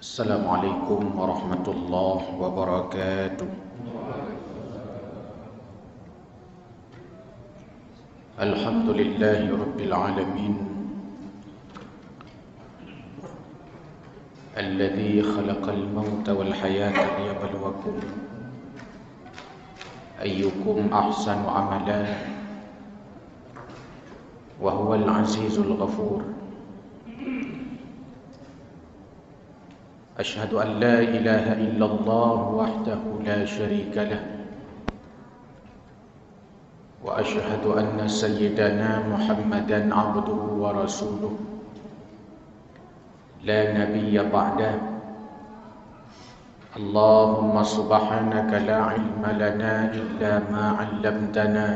السلام عليكم ورحمة الله وبركاته. الحمد لله رب العالمين الذي خلق الموت والحياة ليبلوكم أيكم أحسن عملا وهو العزيز الغفور. أشهد أن لا إله إلا الله وحده لا شريك له وأشهد أن سيدنا محمدا عبده ورسوله. لا نبي بعده. اللهم سبحانك لا علم لنا إلا ما علمتنا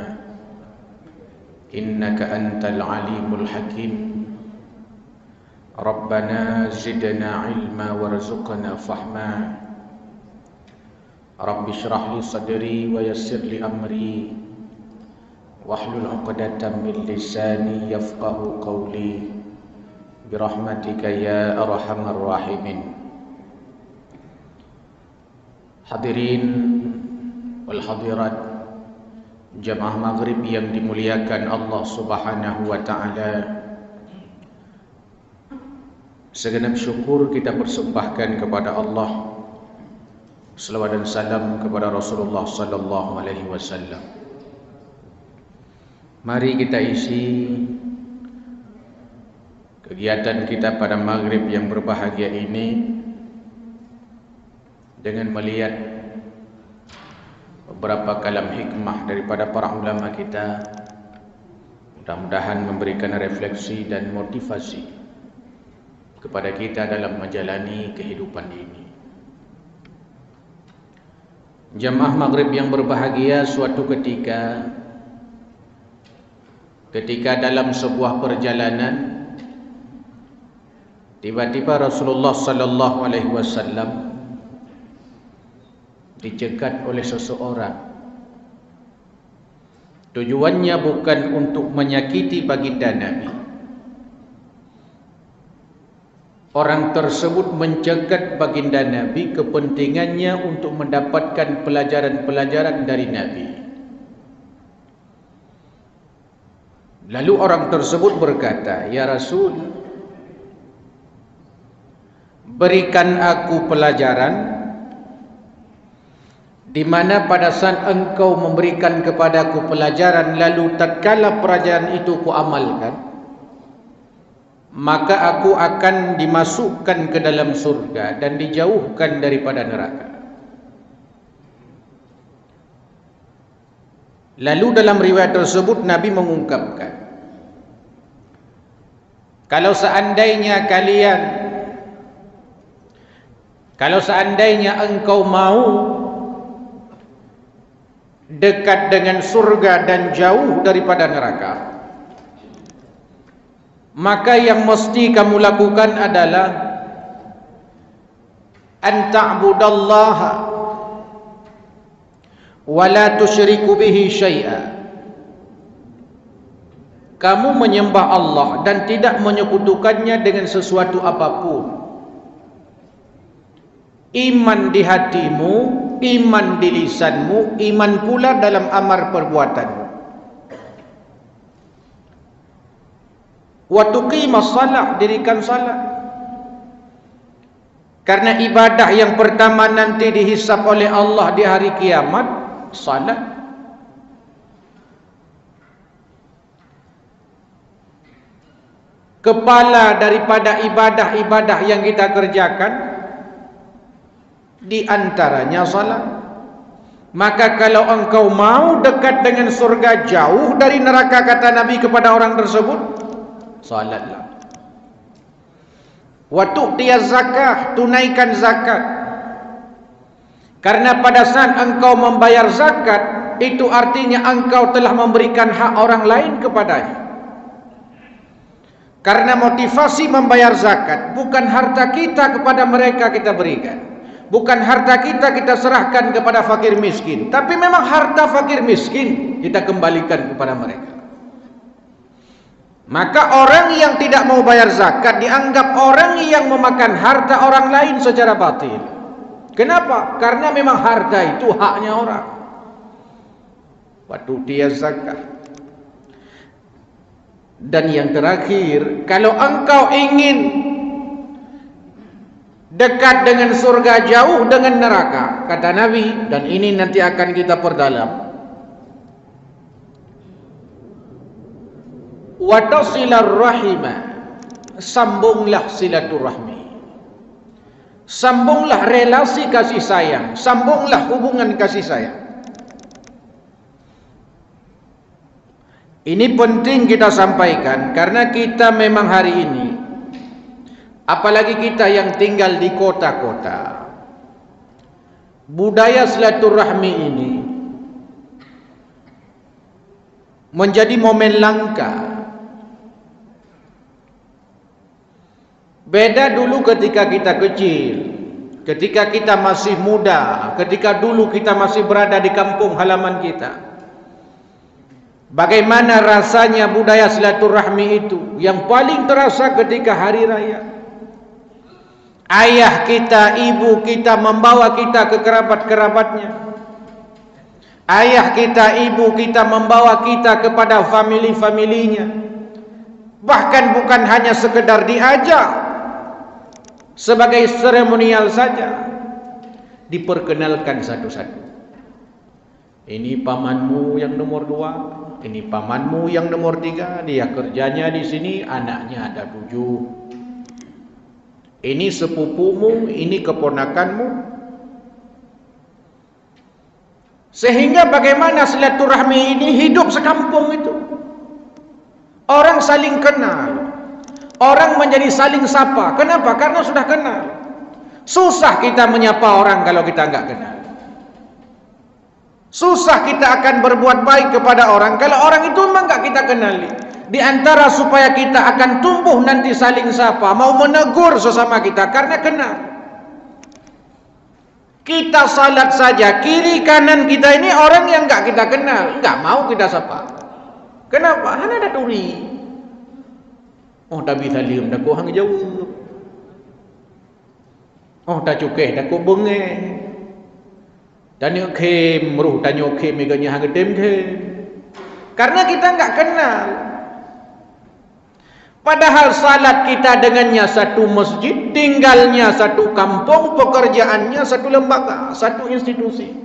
إنك أنت العليم الحكيم. ربنا زدنا علما وارزقنا فهما رب اشرح لي صدري ويسر لي أمري واحلل عقدة من لساني يفقه قولي برحمتك يا أرحم الراحمين Hadirin wal hadirat jamaah maghrib yang dimuliakan Allah Subhanahu wa taala. Segenap syukur kita persembahkan kepada Allah. Selawat dan salam kepada Rasulullah sallallahu alaihi wasallam. Mari kita isi kegiatan kita pada maghrib yang berbahagia ini dengan melihat beberapa kalam hikmah daripada para ulama kita mudah-mudahan memberikan refleksi dan motivasi kepada kita dalam menjalani kehidupan ini. Jamaah maghrib yang berbahagia suatu ketika ketika dalam sebuah perjalanan tiba-tiba Rasulullah sallallahu alaihi wasallam dicegat oleh seseorang. Tujuannya bukan untuk menyakiti baginda Nabi orang tersebut mencegat baginda Nabi kepentingannya untuk mendapatkan pelajaran-pelajaran dari Nabi. Lalu orang tersebut berkata ya Rasul berikan aku pelajaran di mana pada saat engkau memberikan kepadaku pelajaran lalu tatkala pelajaran itu ku amalkan maka aku akan dimasukkan ke dalam surga dan dijauhkan daripada neraka. Lalu dalam riwayat tersebut Nabi mengungkapkan kalau seandainya kalian kalau seandainya engkau mau dekat dengan surga dan jauh daripada neraka maka yang mesti kamu lakukan adalah an ta'budallaha wa la tusyriku bihi syai'a. Kamu menyembah Allah dan tidak menyekutukannya dengan sesuatu apapun. Iman di hatimu iman di lisanmu iman pula dalam amar perbuatanmu wa tuqimas salat dirikan salat. Karena ibadah yang pertama nanti dihisap oleh Allah di hari kiamat salat. Kepala daripada ibadah-ibadah yang kita kerjakan di antaranya salat. Maka kalau engkau mau dekat dengan surga jauh dari neraka kata Nabi kepada orang tersebut salatlah. Wa tu'tiyaz zakah tunaikan zakat. Karena pada saat engkau membayar zakat itu artinya engkau telah memberikan hak orang lain kepadanya. Karena motivasi membayar zakat bukan harta kita kepada mereka kita berikan. Bukan harta kita kita serahkan kepada fakir miskin. Tapi memang harta fakir miskin kita kembalikan kepada mereka Maka orang yang tidak mau bayar zakat dianggap orang yang memakan harta orang lain secara batil. Kenapa? Karena memang harta itu haknya orang. Waktu dia zakat. Dan yang terakhir, kalau engkau ingin dekat dengan surga jauh dengan neraka, kata Nabi, dan ini nanti akan kita perdalam. Watasilar rahima. Sambunglah silaturahmi. Sambunglah relasi kasih sayang. Sambunglah hubungan kasih sayang. Ini penting kita sampaikan karena kita memang hari ini apalagi kita yang tinggal di kota-kota budaya silaturahmi ini menjadi momen langka Beda dulu ketika kita kecil, ketika kita masih muda, ketika dulu kita masih berada di kampung halaman kita. Bagaimana rasanya budaya silaturahmi itu yang paling terasa ketika hari raya. Ayah kita, ibu kita membawa kita ke kerabat-kerabatnya. Ayah kita, ibu kita membawa kita kepada family-familinya. Bahkan bukan hanya sekedar diajak, sebagai seremonial saja diperkenalkan satu-satu. Ini pamanmu yang nomor dua ini pamanmu yang nomor tiga dia kerjanya di sini anaknya ada tujuh. Ini sepupumu ini keponakanmu. Sehingga bagaimana silaturahmi ini hidup sekampung itu? Orang saling kenal Orang menjadi saling sapa. Kenapa? Karena sudah kenal. Susah kita menyapa orang kalau kita enggak kenal. Susah kita akan berbuat baik kepada orang kalau orang itu memang enggak kita kenali. Di antara supaya kita akan tumbuh nanti saling sapa, mau menegur sesama kita karena kenal. Kita salat saja kiri kanan kita ini orang yang enggak kita kenal, enggak mau kita sapa. Kenapa? Hanya ada duri. Oh tak bisa liam dah kau hang jauh. Oh tak cukai dah kau bengeh. Tanya kem ruh tanya kem meganya hang dem ke. Karena kita enggak kenal. Padahal salat kita dengannya satu masjid, tinggalnya satu kampung, pekerjaannya satu lembaga, satu institusi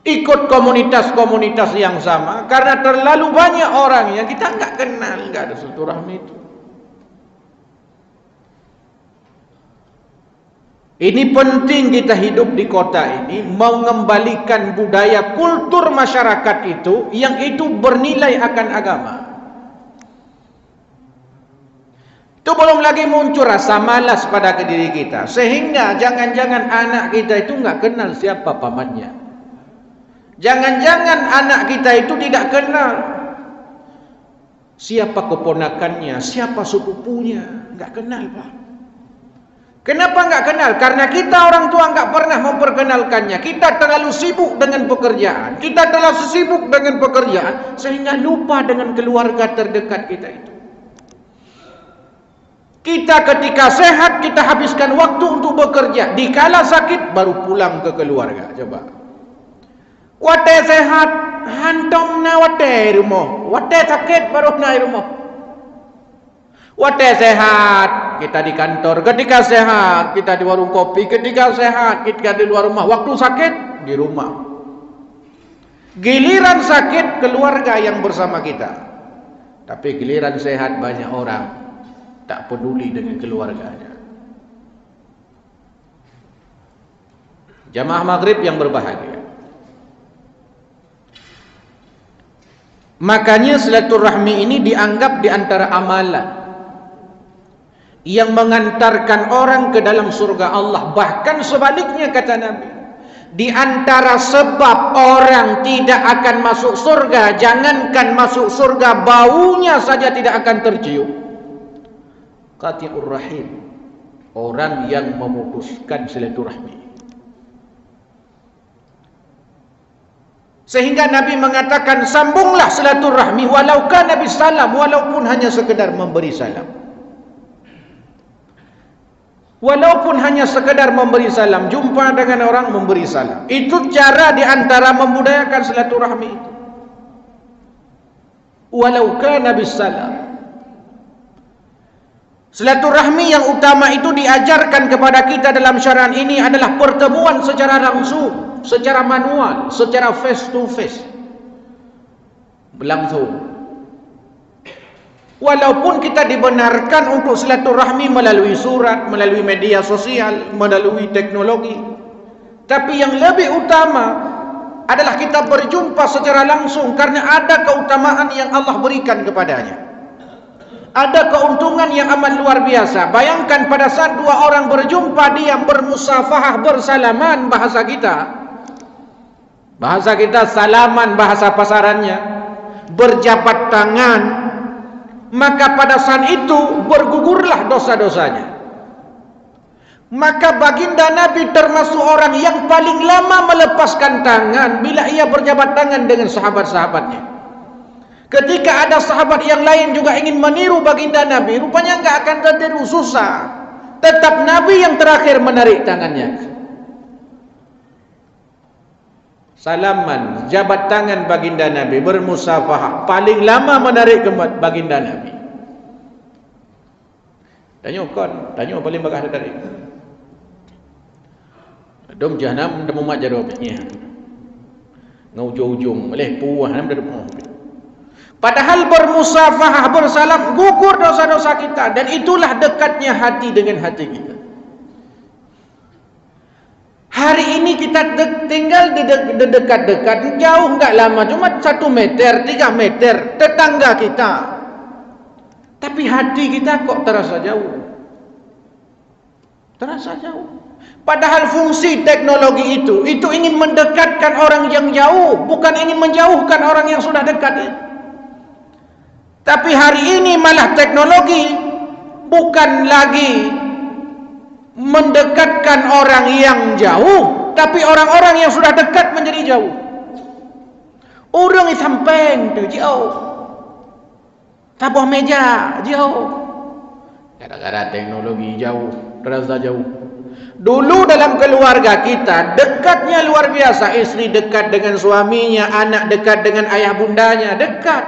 ikut komunitas-komunitas yang sama karena terlalu banyak orang yang kita enggak kenal enggak ada silaturahmi itu. Ini penting kita hidup di kota ini mengembalikan budaya kultur masyarakat itu yang itu bernilai akan agama. Itu belum lagi muncul rasa malas pada diri kita. Sehingga jangan-jangan anak kita itu enggak kenal siapa pamannya Jangan-jangan anak kita itu tidak kenal siapa keponakannya, siapa sepupunya, enggak kenal, Pak. Kenapa enggak kenal? Karena kita orang tua enggak pernah memperkenalkannya. Kita terlalu sibuk dengan pekerjaan. Kita terlalu sibuk dengan pekerjaan sehingga lupa dengan keluarga terdekat kita itu. Kita ketika sehat kita habiskan waktu untuk bekerja. Dikala sakit baru pulang ke keluarga. Coba. Hantom na wate rumah. Wate sakit baru na rumah. Wate sehat, kita di kantor. Ketika sehat, kita di warung kopi. Ketika sehat, kita di luar rumah. Waktu sakit, di rumah. Giliran sakit, keluarga yang bersama kita. Tapi giliran sehat, banyak orang tak peduli dengan keluarganya. Jamaah maghrib yang berbahagia. Makanya silaturahmi ini dianggap di antara amalan yang mengantarkan orang ke dalam surga Allah. Bahkan sebaliknya kata Nabi. Di antara sebab orang tidak akan masuk surga, jangankan masuk surga, baunya saja tidak akan tercium. Qati'ur rahim. Orang yang memutuskan silaturahmi. Sehingga Nabi mengatakan sambunglah silaturahmi walau kan Nabi salam walaupun hanya sekedar memberi salam. Walaupun hanya sekedar memberi salam, jumpa dengan orang memberi salam. Itu cara di antara membudayakan silaturahmi itu. Walau kan Nabi salam. Silaturahmi yang utama itu diajarkan kepada kita dalam syariat ini adalah pertemuan secara langsung secara manual, secara face to face. Berlangsung. Walaupun kita dibenarkan untuk silaturahmi melalui surat, melalui media sosial, melalui teknologi. Tapi yang lebih utama adalah kita berjumpa secara langsung karena ada keutamaan yang Allah berikan kepadanya. Ada keuntungan yang amat luar biasa. Bayangkan pada saat dua orang berjumpa dia bermusafahah bersalaman bahasa kita. Bahasa kita salaman bahasa pasarannya. Berjabat tangan. Maka pada saat itu bergugurlah dosa-dosanya. Maka baginda Nabi termasuk orang yang paling lama melepaskan tangan bila ia berjabat tangan dengan sahabat-sahabatnya. Ketika ada sahabat yang lain juga ingin meniru baginda Nabi, rupanya enggak akan tertiru susah. Tetap Nabi yang terakhir menarik tangannya. Salaman jabat tangan baginda Nabi bermusafahah paling lama menarik ke baginda Nabi. Tanya kon tanya paling bagus dari dom jahanam demo mak jarobnya ngau ujung boleh puah padahal bermusafahah bersalam gugur dosa-dosa kita. Dan itulah dekatnya hati dengan hati kita Hari ini kita de tinggal di dekat-dekat, jauh enggak lama, cuma satu meter, tiga meter, tetangga kita. Tapi hati kita kok terasa jauh. Terasa jauh. Padahal fungsi teknologi itu, itu ingin mendekatkan orang yang jauh, bukan ingin menjauhkan orang yang sudah dekat. Tapi hari ini malah teknologi bukan lagi mendekatkan orang yang jauh tapi orang-orang yang sudah dekat menjadi jauh. Orang yang samping tu jauh. Tabuh meja jauh. Gara-gara teknologi jauh terasa jauh. Dulu dalam keluarga kita dekatnya luar biasa. Istri dekat dengan suaminya anak dekat dengan ayah bundanya dekat.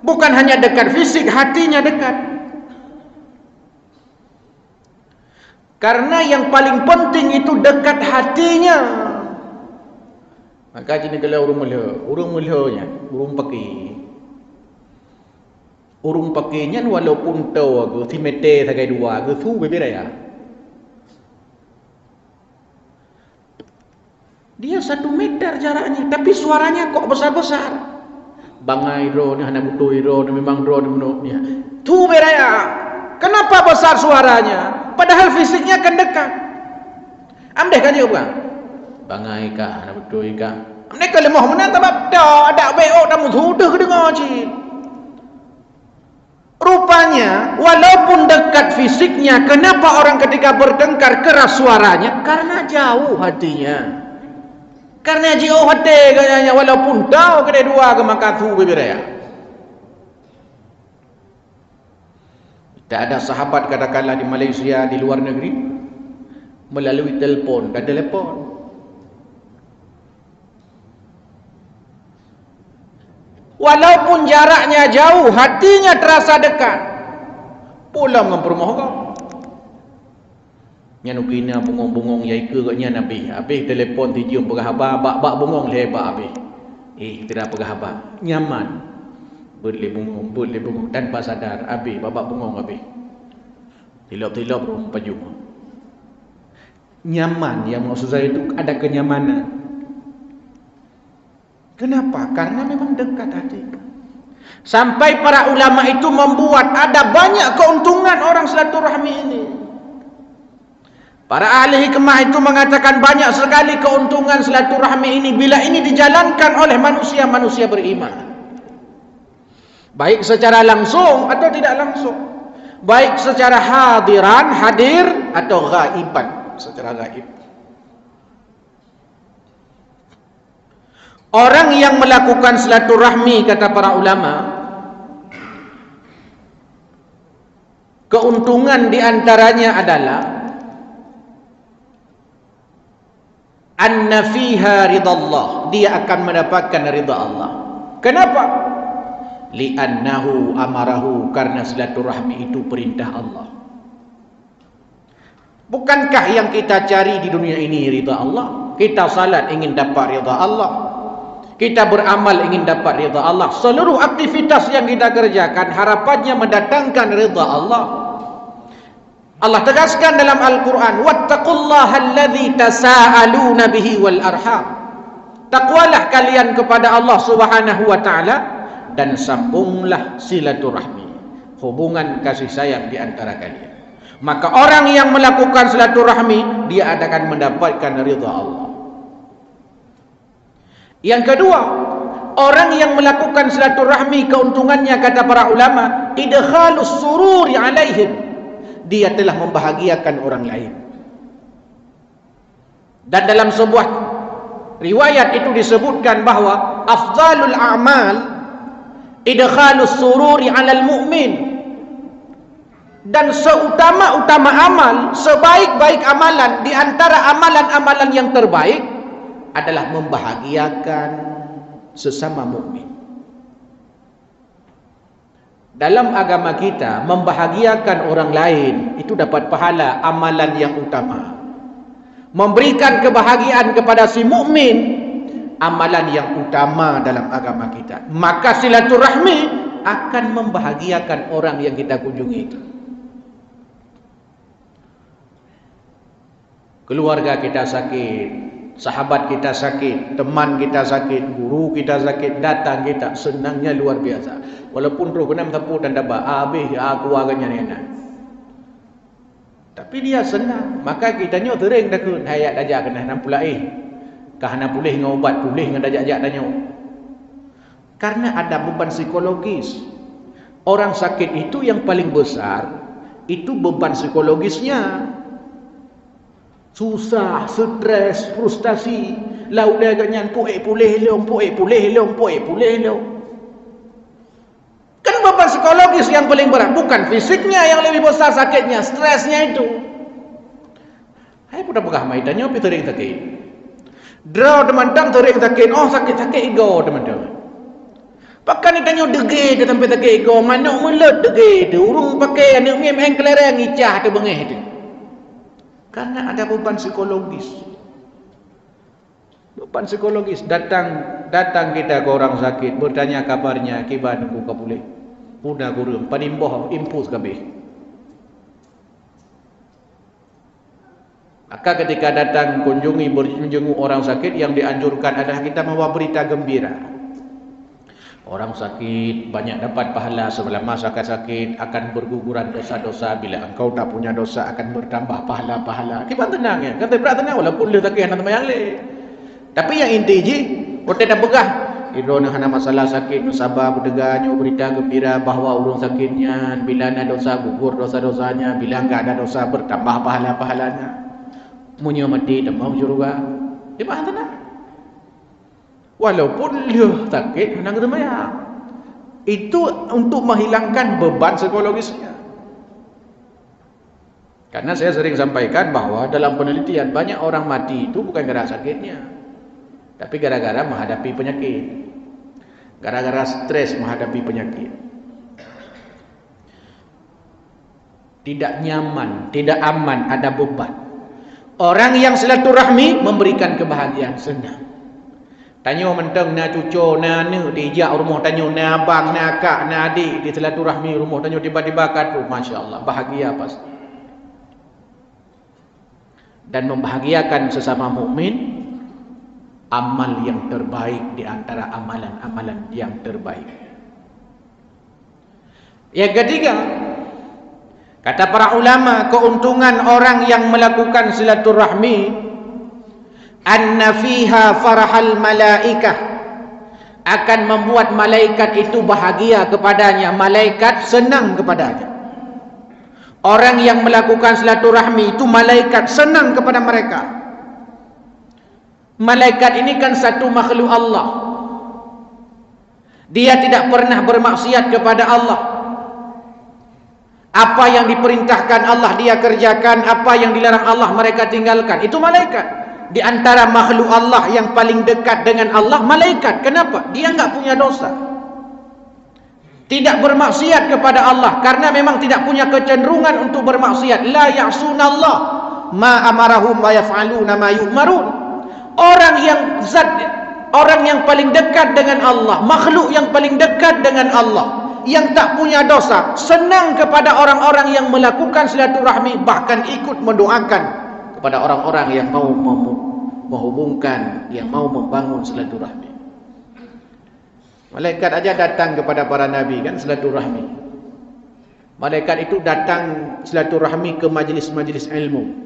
Bukan hanya dekat fisik hatinya dekat Karena yang paling penting itu dekat hatinya. Maka jenis kalau urung mulia, urung mulianya, urung pakai. Urung pakainya walaupun tahu aku si mete sagai dua, aku su berbeda ya. Dia satu meter jaraknya, tapi suaranya kok besar-besar. Bangai ro ni hana butuh ro ni memang ro ni. Tu beda ya. Kenapa besar suaranya? Padahal fisiknya akan dekat. Amdeh kan dia bukan? Bangai kah, nak betul kah? Amdeh kalau mahu menang tak ada, ada baik oh, tamu sudah dengar cik. Rupanya, walaupun dekat fisiknya, kenapa orang ketika bertengkar keras suaranya? Karena jauh hatinya. Karena jauh hati kayaknya, walaupun tahu kedua dua ke makatu berbeda. Tak ada sahabat katakanlah di Malaysia di luar negeri melalui telefon dan telefon. Walaupun jaraknya jauh, hatinya terasa dekat. Pulang dengan permohonan. Yang nukina bungong-bungong ya ika katnya Nabi. Habis telefon tijum pergahabar, bak-bak bungong lebar habis. Eh, tidak pergahabar. Nyaman boleh bungong, boleh bungong tanpa sadar habis. Babak bungong habis. Tilap-tilap rumah paju nyaman yang maksud saya itu ada kenyamanan. Kenapa? karena memang dekat hati. Sampai para ulama itu membuat ada banyak keuntungan orang silaturahmi ini. Para ahli hikmah itu mengatakan banyak sekali keuntungan silaturahmi ini bila ini dijalankan oleh manusia-manusia beriman baik secara langsung atau tidak langsung? Baik secara hadiran hadir atau gaiban secara gaib Orang yang melakukan silaturahmi kata para ulama keuntungan di antaranya adalah anna fiha ridallah. Dia akan mendapatkan ridha Allah. Kenapa li'annahu amarahu karena silaturahmi itu perintah Allah. Bukankah yang kita cari di dunia ini ridha Allah? Kita salat ingin dapat ridha Allah. Kita beramal ingin dapat ridha Allah. Seluruh aktivitas yang kita kerjakan harapannya mendatangkan ridha Allah. Allah tegaskan dalam Al-Quran wattaqullaha alladhi tasaaluna bihi wal arham. Takwalah kalian kepada Allah Subhanahu wa taala dan sambunglah silaturahmi hubungan kasih sayang di antara kalian. Maka orang yang melakukan silaturahmi dia akan mendapatkan ridha Allah. Yang kedua orang yang melakukan silaturahmi keuntungannya kata para ulama idkhalus sururi alaihim. Dia telah membahagiakan orang lain. Dan dalam sebuah riwayat itu disebutkan bahawa afdalul a'mal idkhalus sururi 'alal mu'min. Dan seutama-utama amal, sebaik-baik amalan di antara amalan-amalan yang terbaik adalah membahagiakan sesama mukmin. Dalam agama kita membahagiakan orang lain itu dapat pahala amalan yang utama. Memberikan kebahagiaan kepada si mukmin amalan yang utama dalam agama kita. Maka silaturahmi akan membahagiakan orang yang kita kunjungi itu. Keluarga kita sakit, sahabat kita sakit, teman kita sakit, guru kita sakit, datang kita senangnya luar biasa. Walaupun roh kena mentempuh dan dapat habis aku agaknya ni anak. Tapi dia senang. Maka kita ni tering takut hayat dajak kena nak pula eh. Kah nak pulih dengan ubat, pulih dengan dajak-dajak tanya. Karena ada beban psikologis. Orang sakit itu yang paling besar itu beban psikologisnya. Susah, stres, frustasi. Lalu dia agaknya pulih pulih leong, pulih pulih leong, pulih pulih leong beban psikologis yang paling berat bukan fisiknya yang lebih besar sakitnya stresnya itu hai pun pegah mai tanya pi tering sakit draw teman tang tering sakit oh sakit sakit ego teman tang Pakai ni tanya dege ke tempat sakit ego. Mana mulut dege tu? Urung pakai anu mem hang kelereng icah tu bengeh tu. Karena ada beban psikologis. Beban psikologis. Datang datang kita ke orang sakit bertanya kabarnya kibar nunggu kapulih Puna guru. Panimboh impus kami Maka ketika datang kunjungi menjenguk orang sakit Yang dianjurkan adalah kita membawa berita gembira. Orang sakit banyak dapat pahala sebelum masa sakit Akan berguguran dosa-dosa. Bila engkau tak punya dosa akan bertambah pahala-pahala. Kita tenang ya? Kata berat tenang walaupun dia sakit anak yang lain Tapi yang inti je Kita dah pegah Iro nak hana masalah sakit sabar berdegar nyu berita gembira bahawa urung sakitnya. Bila ada dosa gugur dosa-dosanya. Bila enggak ada dosa bertambah pahala-pahalanya munyo mati demam syurga di paham tak walaupun dia sakit hana gemaya itu untuk menghilangkan beban psikologisnya karena saya sering sampaikan bahawa dalam penelitian banyak orang mati itu bukan gara sakitnya. Tapi gara-gara menghadapi penyakit. Gara-gara stres menghadapi penyakit. Tidak nyaman, tidak aman, ada beban orang yang silaturahmi memberikan kebahagiaan senang. Tanya menteng na cucu na ane dijak rumah tanya na abang na akak na adik. Di silaturahmi rumah tanya tiba-tiba kata Masya Allah bahagia pasti dan membahagiakan sesama mukmin amal yang terbaik di antara amalan-amalan yang terbaik. Yang ketiga, kata para ulama, keuntungan orang yang melakukan silaturahmi anna fiha farahal malaikah akan membuat malaikat itu bahagia kepadanya, malaikat senang kepadanya. Orang yang melakukan silaturahmi itu malaikat senang kepada mereka. Malaikat ini kan satu makhluk Allah. Dia tidak pernah bermaksiat kepada Allah. Apa yang diperintahkan Allah dia kerjakan, apa yang dilarang Allah mereka tinggalkan. Itu malaikat. Di antara makhluk Allah yang paling dekat dengan Allah malaikat. Kenapa? Dia enggak punya dosa. Tidak bermaksiat kepada Allah karena memang tidak punya kecenderungan untuk bermaksiat. La ya'sunallah ma amarahum wa yaf'aluna ma yu'marun. Orang yang zat orang yang paling dekat dengan Allah, makhluk yang paling dekat dengan Allah yang tak punya dosa, senang kepada orang-orang yang melakukan silaturahmi bahkan ikut mendoakan kepada orang-orang yang mau menghubungkan, yang mau membangun silaturahmi. Malaikat aja datang kepada para nabi kan silaturahmi. Malaikat itu datang silaturahmi ke majlis-majlis ilmu.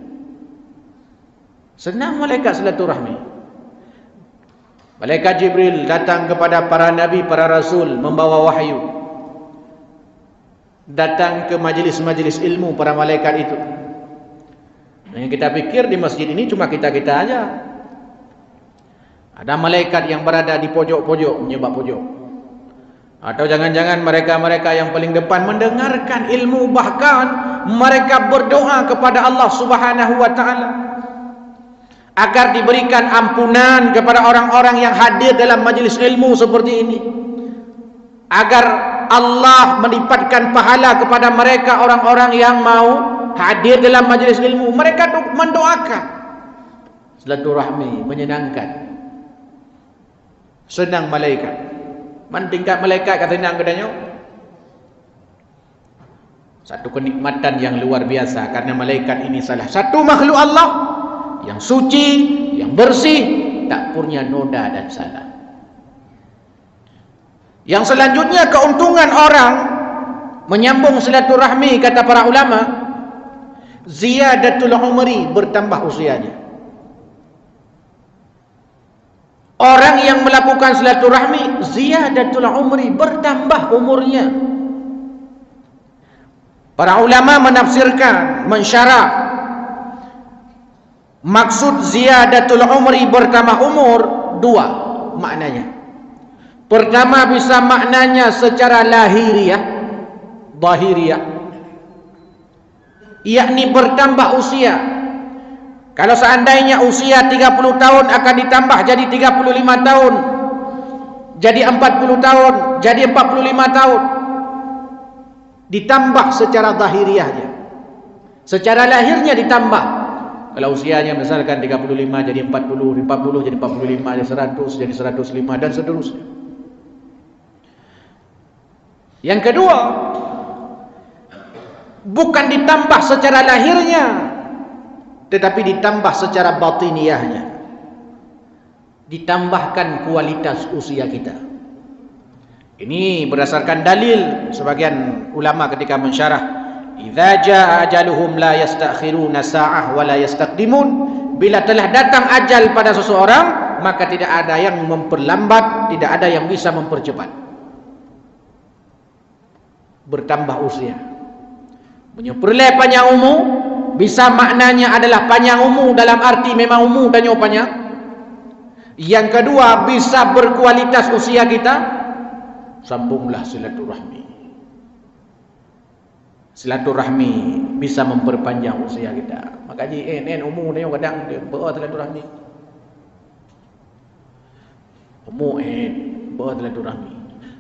Senang malaikat silaturahmi. Malaikat Jibril datang kepada para nabi, para rasul membawa wahyu. Datang ke majlis-majlis ilmu para malaikat itu. Yang kita pikir di masjid ini cuma kita-kita aja. Ada malaikat yang berada di pojok-pojok, menyebab pojok. Atau jangan-jangan mereka-mereka yang paling depan mendengarkan ilmu bahkan mereka berdoa kepada Allah Subhanahu wa taala agar diberikan ampunan kepada orang-orang yang hadir dalam majlis ilmu seperti ini agar Allah melipatkan pahala kepada mereka orang-orang yang mau hadir dalam majlis ilmu. Mereka mendoakan. Silaturahmi menyenangkan. Senang malaikat. Man tingkat malaikat kata senang katanya satu kenikmatan yang luar biasa karena malaikat ini salah satu makhluk Allah yang suci, yang bersih, tak punya noda dan salah. Yang selanjutnya keuntungan orang menyambung silaturahmi kata para ulama, ziyadatul umri bertambah usianya. Orang yang melakukan silaturahmi ziyadatul umri bertambah umurnya. Para ulama menafsirkan, mensyarah Maksud ziyadatul umri bertambah umur dua maknanya. Pertama bisa maknanya secara lahiriah, zahiriah. Yakni bertambah usia. Kalau seandainya usia 30 tahun akan ditambah jadi 35 tahun. Jadi 40 tahun, jadi 45 tahun. Ditambah secara zahiriahnya. Secara lahirnya ditambah kalau usianya misalkan 35 jadi 40, 40 jadi 45, jadi 100, jadi 105 dan seterusnya. Yang kedua, bukan ditambah secara lahirnya, tetapi ditambah secara batiniahnya. Ditambahkan kualitas usia kita. Ini berdasarkan dalil sebagian ulama ketika mensyarah Idza jaa ajaluhum la yastakhiruna sa'ah wa la yastaqdimun. Bila telah datang ajal pada seseorang, maka tidak ada yang memperlambat, tidak ada yang bisa mempercepat. Bertambah usia. Menyempurna panjang umur bisa maknanya adalah panjang umur dalam arti memang umur dan panjang. Yang kedua bisa berkualitas usia kita sambunglah silaturahmi silaturahmi bisa memperpanjang usia kita. Maka ji eh nen umur dia kadang dia ber silaturahmi. Umur eh ber silaturahmi.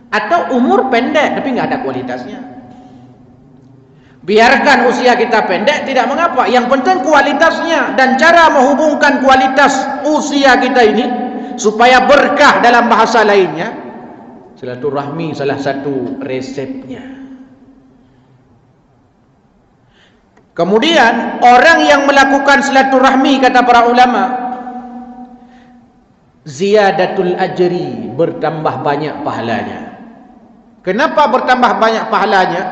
Atau umur pendek tapi enggak ada kualitasnya. Biarkan usia kita pendek tidak mengapa. Yang penting kualitasnya dan cara menghubungkan kualitas usia kita ini supaya berkah dalam bahasa lainnya. Silaturahmi salah satu resepnya. Kemudian orang yang melakukan silaturahmi kata para ulama ziyadatul ajri bertambah banyak pahalanya. Kenapa bertambah banyak pahalanya?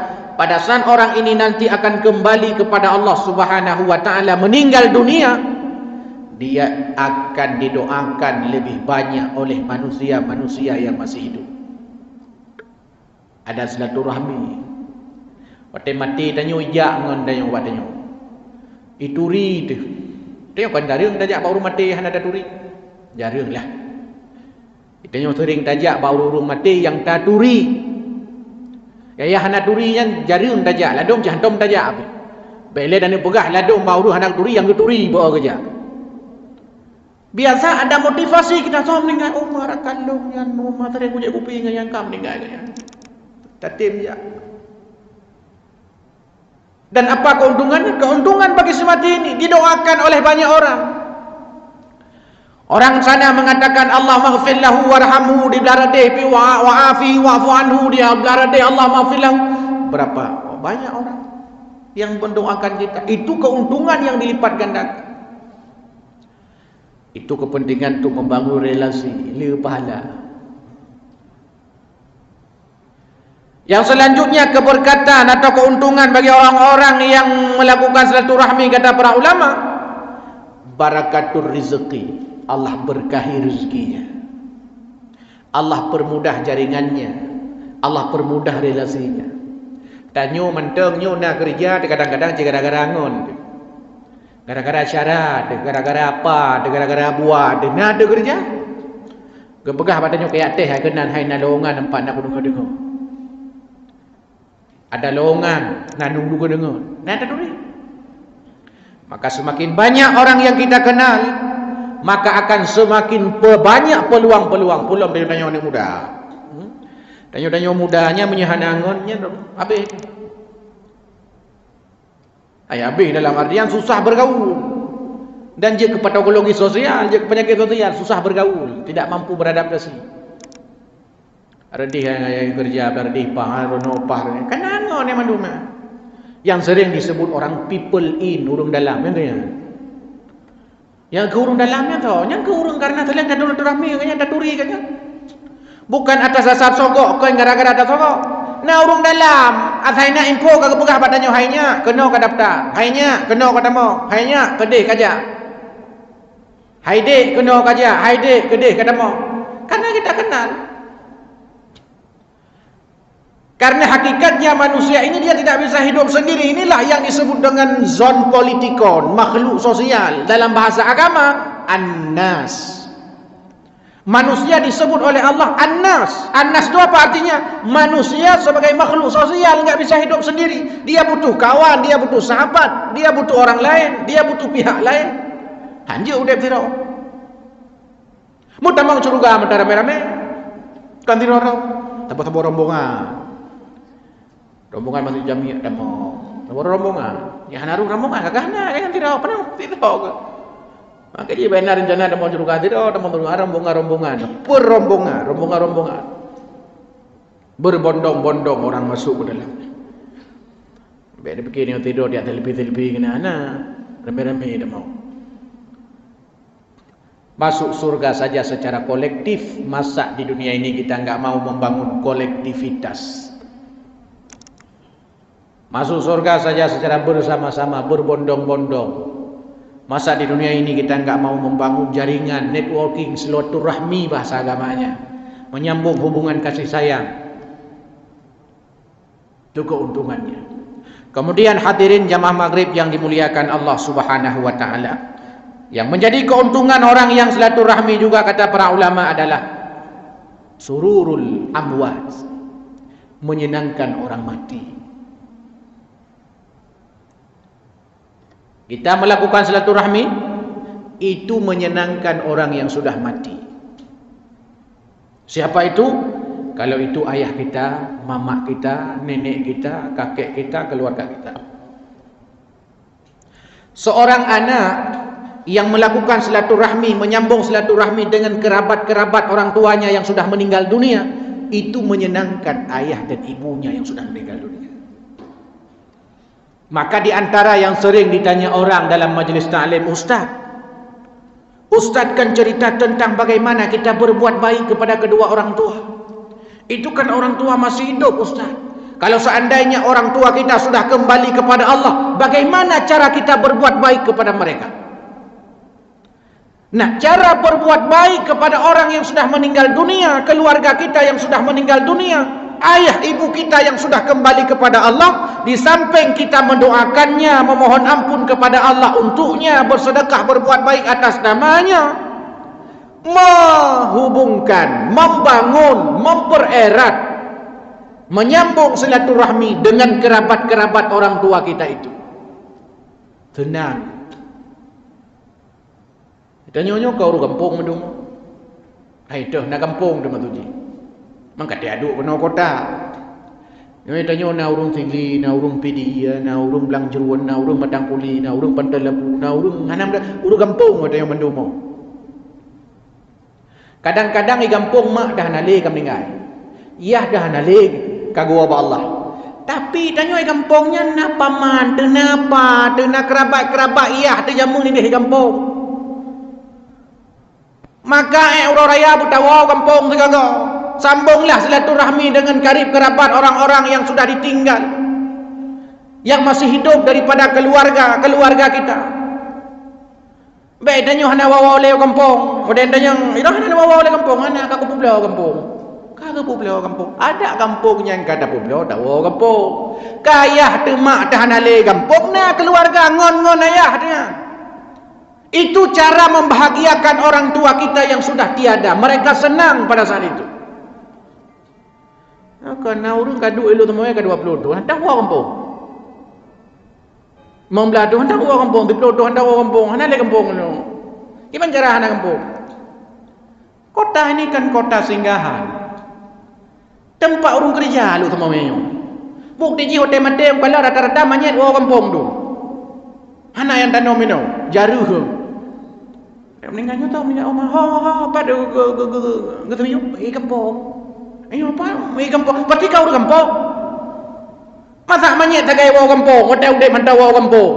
Pada saat orang ini nanti akan kembali kepada Allah Subhanahu wa taala meninggal dunia, dia akan didoakan lebih banyak oleh manusia-manusia yang masih hidup. Ada silaturahmi, Pate mati tanyo ijak ngon tanyo wat tanyo. Ituri tu. Tengok kan darung dah jak baru mati han ada turi. Jarung lah. Yang sering tajak baru urung mati yang taturi. Gaya hana turi yang jarum tajak, ladung jantum tajak. Bila dan pegah ladung baru hana turi yang turi bawa kerja. Biasa ada motivasi kita so meninggal oh marah kandung yang rumah tadi punya kuping yang kam meninggal ya. Tatim ya. Dan apa keuntungannya? Keuntungan bagi semati ini didoakan oleh banyak orang. Orang sana mengatakan Allah maghfir lahu warhamhu di belah radih fi wa wa'afi wa'fu anhu dia belah radih Allah maghfir lahu. Berapa? Oh, banyak orang yang mendoakan kita. Itu keuntungan yang dilipat gandakan. Itu kepentingan untuk membangun relasi, lila pahala. Yang selanjutnya keberkatan atau keuntungan bagi orang-orang yang melakukan silaturahmi kata para ulama barakatur rizki Allah berkahi rezekinya. Allah permudah jaringannya. Allah permudah relasinya. Tanyo menteng nyo nak kerja kadang-kadang jika gara-gara angon. Gara-gara syarat, gara-gara apa, gara-gara buat, nak ada kerja. Kepegah badannya kayak teh kenan hai na longan nampak nak kudu dengar. Ada longan nak nunggu dengar. Nak ada duit. Maka semakin banyak orang yang kita kenal, maka akan semakin banyak peluang-peluang pulang dari tanya orang muda. Hmm? Tanya-tanya mudanya menyahanangonnya habis. Ay, habis dalam artian susah bergaul. Dan dia kepatologi sosial, dia penyakit sosial, susah bergaul, tidak mampu beradaptasi. Redih yang kerja, redih pah, rono pah, kan angon yang manduma. Yang sering disebut orang people in, urung dalam, yang tu yang ke urung dalamnya tau. Yang ke urung karena selain kan dulu rahmi kanya ada turi kanya. Bukan atas dasar sogok kau yang gara-gara atas sogok. Nah urung dalam. Asaina info ke pegah badannya hainya. Kena ke daftar. Hainya kena ke tamo. Hainya kedih kaja. Haide kena kaja. Haide kedih ke tamo. Karena kita kenal. Karena hakikatnya manusia ini dia tidak bisa hidup sendiri. Inilah yang disebut dengan zon politikon, makhluk sosial. Dalam bahasa agama, An-Nas. Manusia disebut oleh Allah An-Nas. An-Nas itu apa artinya? Manusia sebagai makhluk sosial nggak bisa hidup sendiri. Dia butuh kawan, dia butuh sahabat, dia butuh orang lain, dia butuh pihak lain. Hanya udah tidak. Mudah mau curuga, mudah rame-rame. Kan tidak Tabo-tabo rombongan. Rombongan masuk jami ada mau. Nomor rombongan. Ya naru rombongan kagak na kan tidak pernah tidak. Maka dia benar rencana ada mau curug tidak ada mau rombongan-rombongan. Per rombongan, rombongan-rombongan. Berbondong-bondong orang masuk ke dalam. Beda begini tidur di atas lebih-lebih kena ana. Rame-rame dia mau. Masuk surga saja secara kolektif, masa di dunia ini kita enggak mau membangun kolektivitas. Masuk surga saja secara bersama-sama, berbondong-bondong. Masa di dunia ini kita enggak mau membangun jaringan, networking, silaturahmi bahasa agamanya. Menyambung hubungan kasih sayang. Itu keuntungannya. Kemudian hadirin jamaah maghrib yang dimuliakan Allah subhanahu wa ta'ala. Yang menjadi keuntungan orang yang silaturahmi juga kata para ulama adalah sururul amwat. Menyenangkan orang mati. Kita melakukan silaturahmi itu menyenangkan orang yang sudah mati. Siapa itu? Kalau itu ayah kita, mama kita, nenek kita, kakek kita, keluarga kita. Seorang anak yang melakukan silaturahmi, menyambung silaturahmi dengan kerabat-kerabat orang tuanya yang sudah meninggal dunia, itu menyenangkan ayah dan ibunya yang sudah meninggal dunia. Maka di antara yang sering ditanya orang dalam majlis ta'lim, Ustaz, Ustaz kan cerita tentang bagaimana kita berbuat baik kepada kedua orang tua. Itu kan orang tua masih hidup, Ustaz. Kalau seandainya orang tua kita sudah kembali kepada Allah, bagaimana cara kita berbuat baik kepada mereka? Nah, cara berbuat baik kepada orang yang sudah meninggal dunia, keluarga kita yang sudah meninggal dunia, ayah ibu kita yang sudah kembali kepada Allah di samping kita mendoakannya memohon ampun kepada Allah untuknya bersedekah berbuat baik atas namanya menghubungkan, membangun, mempererat, menyambung silaturahmi dengan kerabat-kerabat orang tua kita itu. Tenang. Kita nyonya kau kampung mendung. Hai dah nak kampung dia matu ji. Mangkat dia aduk kena kota. Ini tanya na urung tinggi, na urung pidi, na urung belang jeruan, na urung batang kuli, na urung pantai labu, na urung hanam dah, urung kampung ada yang mendumo. Kadang-kadang di kampung mak dah nalik kami meninggal. Ia dah nalik kagua Allah. Tapi tanya di kampungnya na paman, kenapa, na kerabat-kerabat ia tu jamu ni di kampung. Maka eh orang raya butawa kampung segala sambunglah silaturahmi dengan karib kerabat orang-orang yang sudah ditinggal yang masih hidup daripada keluarga keluarga kita. Baik danyo hana wawa oleh kampung. Kemudian danyo ira hana wawa oleh kampung. Hana ka ku pula kampung? Ka ku pula kampung. Ada kampung yang kata pula dak wawa kampung. Kaya tu mak dah hana le kampung na keluarga ngon-ngon ayah dia itu cara membahagiakan orang tua kita yang sudah tiada. Mereka senang pada saat itu Maka naurun kadu elu temu ka 20 tu. Hendak wa kampung. Membela tu hendak wa kampung, diplo tu hendak wa kampung. Hana le kampung no. Gimana cara hana kampung? Kota ini kan kota singgahan. Tempat orang kerja lu temu menyo. Buk di hotel madem kalau rata-rata manyet wa kampung tu. Hana yang tanam minum, jaru ke. Meninggalnya tahu minyak omah. Ha ha ha pada ge ge ge ge ge kampung. Ayo apa? Mai kampung. Pati kau kampung. Masa manyet tak gaya bawa kampung. Hotel udah mantau bawa kampung.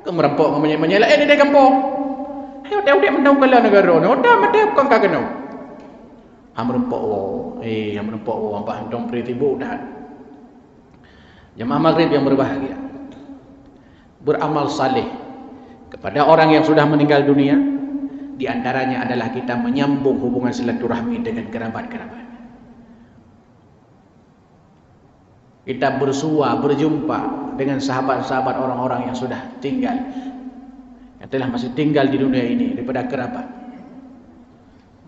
Aku merampok manyet-manyet lah. Eh, dia kampung. Ayo hotel udah mantau kala negara. Hotel mati bukan kagak no. Ham rempok wo. Eh, ham rempok wo. Ampak hantam peritibu dah. Jemaah maghrib yang berbahagia. Beramal saleh kepada orang yang sudah meninggal dunia di antaranya adalah kita menyambung hubungan silaturahmi dengan kerabat-kerabat. Kita bersua, berjumpa dengan sahabat-sahabat orang-orang yang sudah tinggal. Yang telah masih tinggal di dunia ini daripada kerabat.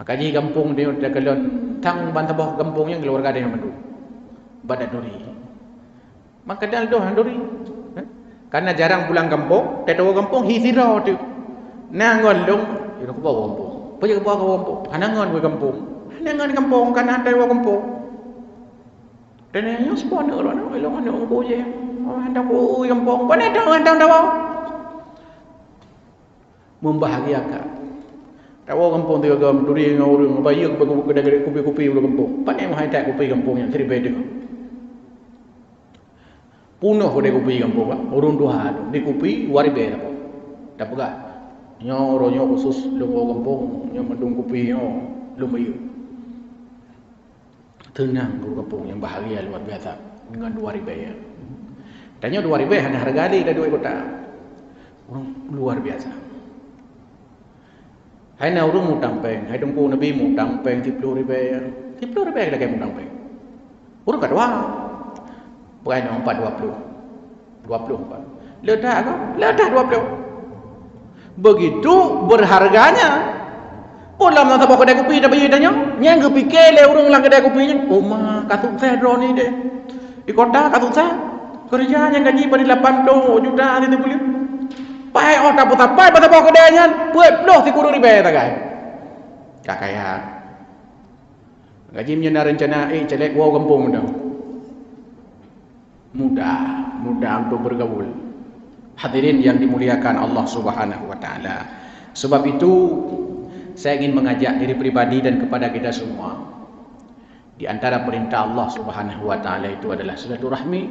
Maka di kampung dia sudah kelon tang bantabah kampung yang keluarga yang mendu. Badat duri. Maka dal doh duri. Eh? Karena jarang pulang kampung, tetua kampung hizira tu. Nangon long Ira ko bawa kampung. Pa jaga bawa kampung. Hanangan ko kampung. Hanangan kampung kan ada wa kampung. Dan yang semua nak orang nak elok nak ko je. Hendak ko kampung. Pa nak dah dah dah. Membahagiakan. Tahu kampung tu agak duri dengan orang bayi aku pergi kedai kopi-kopi ulah kampung. Pak yang hai tak kopi kampung yang seribu dia. Punuh kedai kopi kampung. Orang dua di kopi waribe apa. Tak pegat nyo ro nyo khusus lu ko kampung nyo mendung kupi nyo lu mayu tenang ko kampung yang bahagia luar biasa. Dengan dua ribu ya. Tanya dua ribu hanya harga di dari dua kota luar biasa. Hai na urung mutang peng hai tungku nabi mutang peng tiplu ribu ya. Tiplu ribu ya lagi mutang peng. Urung kedua bukan empat dua puluh. Dua puluh empat. Ledak kau ledak dua puluh begitu berharganya Pula nak tahu kedai kopi dah bayar tanya. Yang ke fikir le urang lang kedai kopi nya. Oh mah katut saya drone ni deh. Di kota katut saya. Kerja yang gaji pada 80 juta ni tu boleh. Pai oh tak putar pai pada bawa kedai nya. Buat loh si kudu ribe tak kai. Tak kaya. Gaji nya rencana eh celek wow kampung dah. Mudah, mudah untuk bergaul. Hadirin yang dimuliakan Allah Subhanahu wa taala. Sebab itu saya ingin mengajak diri pribadi dan kepada kita semua di antara perintah Allah Subhanahu wa taala itu adalah silaturahmi,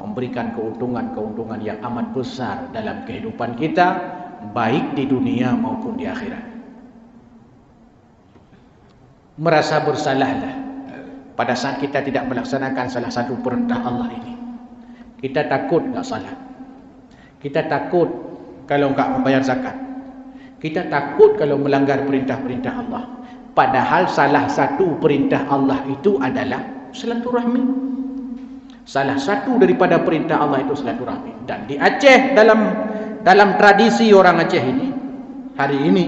memberikan keuntungan-keuntungan yang amat besar dalam kehidupan kita baik di dunia maupun di akhirat. Merasa bersalahlah pada saat kita tidak melaksanakan salah satu perintah Allah ini. Kita takut enggak salah. Kita takut kalau enggak membayar zakat. Kita takut kalau melanggar perintah-perintah Allah. Padahal salah satu perintah Allah itu adalah silaturahmi. Salah satu daripada perintah Allah itu silaturahmi. Dan di Aceh dalam dalam tradisi orang Aceh ini, hari ini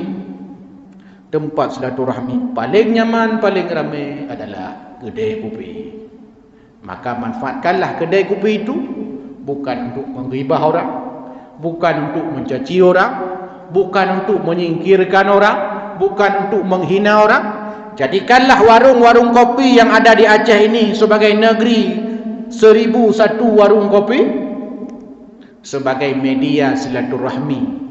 tempat silaturahmi paling nyaman, paling ramai adalah kedai kopi. Maka manfaatkanlah kedai kopi itu bukan untuk menggibah orang, bukan untuk mencaci orang, bukan untuk menyingkirkan orang, bukan untuk menghina orang. Jadikanlah warung-warung kopi yang ada di Aceh ini sebagai negeri seribu satu warung kopi sebagai media silaturahmi.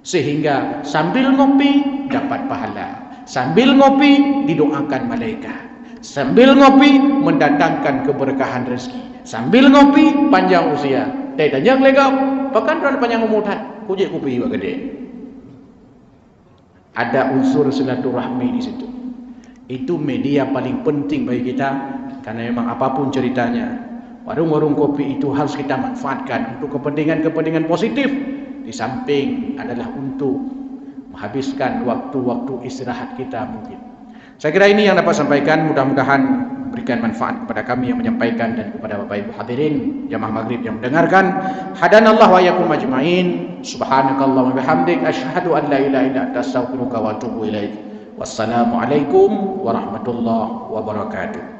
Sehingga sambil ngopi dapat pahala. Sambil ngopi didoakan malaikat. Sambil ngopi mendatangkan keberkahan rezeki. Sambil ngopi panjang usia dah tanya legap bahkan ran panjang umur tak kujik kopi buat gede. Ada unsur silaturahmi di situ. Itu media paling penting bagi kita karena memang apapun ceritanya warung-warung kopi itu harus kita manfaatkan untuk kepentingan-kepentingan positif. Di samping adalah untuk menghabiskan waktu-waktu istirahat kita mungkin. Saya kira ini yang dapat sampaikan. Mudah-mudahan berikan manfaat kepada kami yang menyampaikan dan kepada Bapak Ibu hadirin jamaah maghrib yang mendengarkan. Hadanallahu wa iyyakum ajmain. Subhanakallahumma bihamdik asyhadu an la ilaha illa anta astaghfiruka wa atubu ilaik. Wassalamualaikum warahmatullahi wabarakatuh.